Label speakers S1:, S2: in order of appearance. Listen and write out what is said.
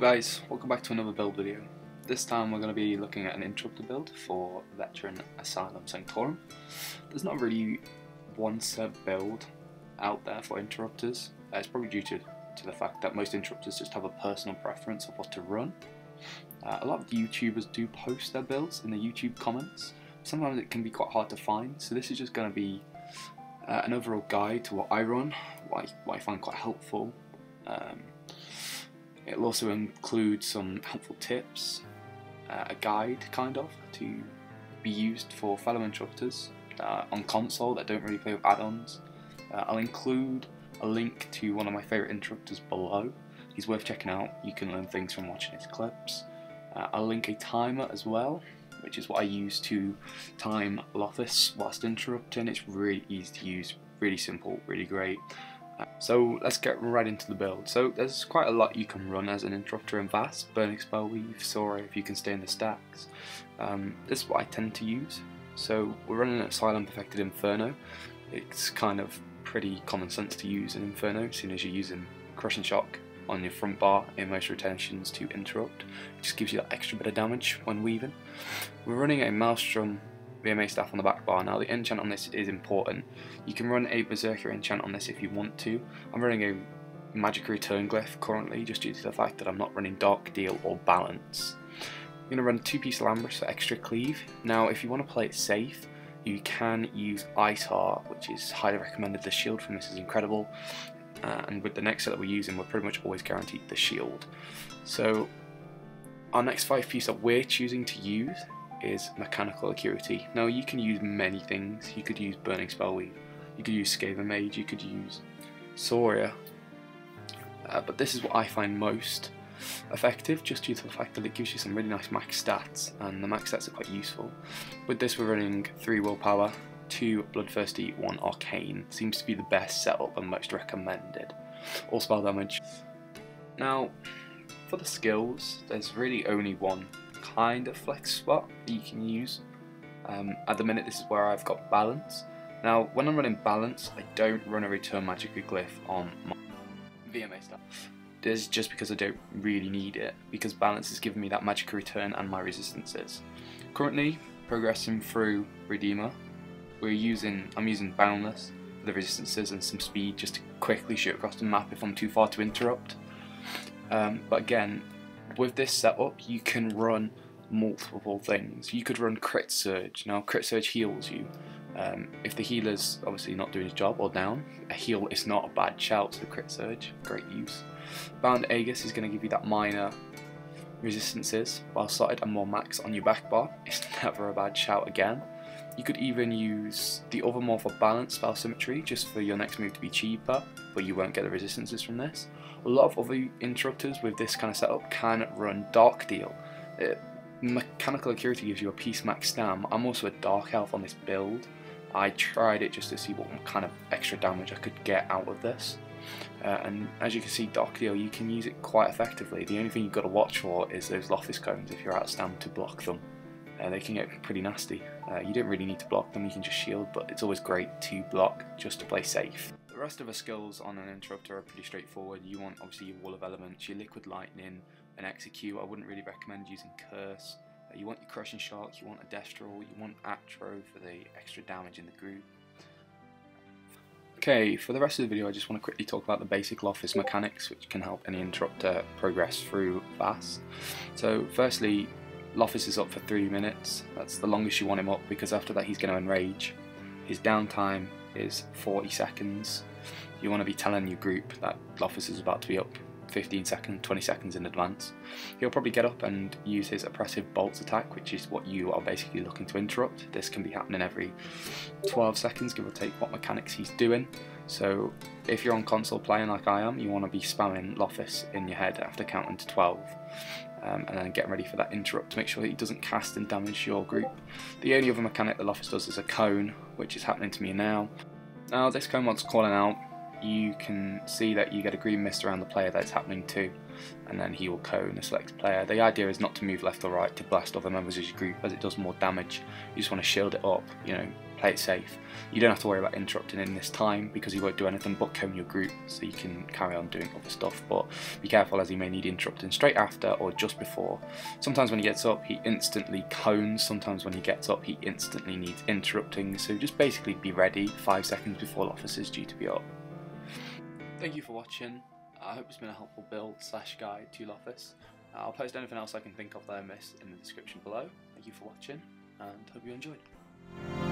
S1: guys, welcome back to another build video. This time we're going to be looking at an interrupter build for Veteran Asylum Sanctorium. There's not really one set build out there for interrupters. Uh, it's probably due to, to the fact that most interrupters just have a personal preference of what to run. Uh, a lot of YouTubers do post their builds in the YouTube comments. Sometimes it can be quite hard to find, so this is just going to be uh, an overall guide to what I run, what I, what I find quite helpful. Um, It'll also include some helpful tips, uh, a guide kind of, to be used for fellow interrupters uh, on console that don't really play with add-ons. Uh, I'll include a link to one of my favourite interrupters below. He's worth checking out, you can learn things from watching his clips. Uh, I'll link a timer as well, which is what I use to time Llothis whilst interrupting. It's really easy to use, really simple, really great. So let's get right into the build. So there's quite a lot you can run as an interrupter in VAS, Burning Spell Weave, Siroria if you can stay in the stacks. Um, this is what I tend to use. So we're running an Asylum Perfected Inferno. It's kind of pretty common sense to use an Inferno as soon as you're using Crushing Shock on your front bar in most rotations to interrupt. It just gives you that extra bit of damage when weaving. We're running a Maelstrom VMA staff on the back bar. Now the enchant on this is important. You can run a Berserker enchant on this if you want to. I'm running a Magic Return Glyph currently just due to the fact that I'm not running Dark Deal or Balance. I'm going to run 2 piece Ilambris for extra cleave. Now if you want to play it safe, you can use Iceheart, which is highly recommended. The shield from this is incredible. Uh, and with the next set that we're using, we're pretty much always guaranteed the shield. So our next 5 piece that we're choosing to use is Mechanical Acuity. Now you can use many things. You could use Burning Spell Weave, you could use Scathing Mage, you could use Siroria, uh, but this is what I find most effective just due to the fact that it gives you some really nice max stats and the max stats are quite useful. With this we're running 3 willpower, 2 bloodthirsty, 1 arcane. Seems to be the best setup and most recommended. All spell damage. Now for the skills there's really only one kind of flex spot that you can use. Um, at the minute this is where I've got balance. Now when I'm running balance I don't run a return magic glyph on my VMA stuff. This is just because I don't really need it because balance is giving me that magic return and my resistances. Currently progressing through Redeemer we're using I'm using Boundless for the resistances and some speed just to quickly shoot across the map if I'm too far to interrupt. Um, but again with this setup you can run multiple things. You could run Crit Surge. Now Crit Surge heals you. Um, if the healer's obviously not doing his job or down, a heal is not a bad shout, so Crit Surge, great use. Bound Aegis is going to give you that minor resistances, while slotted and more max on your back bar. It's never a bad shout again. You could even use the other more for balance spell symmetry, just for your next move to be cheaper, but you won't get the resistances from this. A lot of other interrupters with this kind of setup can run Dark Deal. It, Mechanical Acuity gives you a Peace Max Stam. I'm also a Dark Elf on this build. I tried it just to see what kind of extra damage I could get out of this. Uh, and as you can see, Dark Deal, you can use it quite effectively. The only thing you've got to watch for is those Llothis cones if you're out of stam to block them. Uh, they can get pretty nasty. Uh, you don't really need to block them, you can just shield, but it's always great to block just to play safe. The rest of the skills on an interrupter are pretty straightforward. You want obviously your wall of elements, your liquid lightning, an execute. I wouldn't really recommend using curse. Uh, you want your crushing shock, you want a destral, you want atro for the extra damage in the group. Okay, for the rest of the video I just want to quickly talk about the basic Llothis mechanics which can help any interrupter progress through fast. So firstly, Llothis is up for 3 minutes, that's the longest you want him up because after that he's going to enrage. His downtime is 40 seconds. You want to be telling your group that Llothis is about to be up 15 seconds, 20 seconds in advance. He'll probably get up and use his oppressive bolts attack, which is what you are basically looking to interrupt. This can be happening every 12 seconds, give or take what mechanics he's doing. So if you're on console playing like I am, you want to be spamming Llothis in your head after counting to 12. Um, and then getting ready for that interrupt to make sure that he doesn't cast and damage your group. The only other mechanic that Llothis does is a cone, which is happening to me now. Now this cone wants calling out, you can see that you get a green mist around the player that it's happening to. and then he will cone a select player. The idea is not to move left or right to blast other members of your group as it does more damage. You just want to shield it up, you know, play it safe. You don't have to worry about interrupting in this time because he won't do anything but cone your group so you can carry on doing other stuff but be careful as he may need interrupting straight after or just before. Sometimes when he gets up he instantly cones, sometimes when he gets up he instantly needs interrupting so just basically be ready 5 seconds before Llothis is due to be up. Thank you for watching. I hope it's been a helpful build slash guide to Llothis. I'll post anything else I can think of that I missed in the description below. Thank you for watching and hope you enjoyed.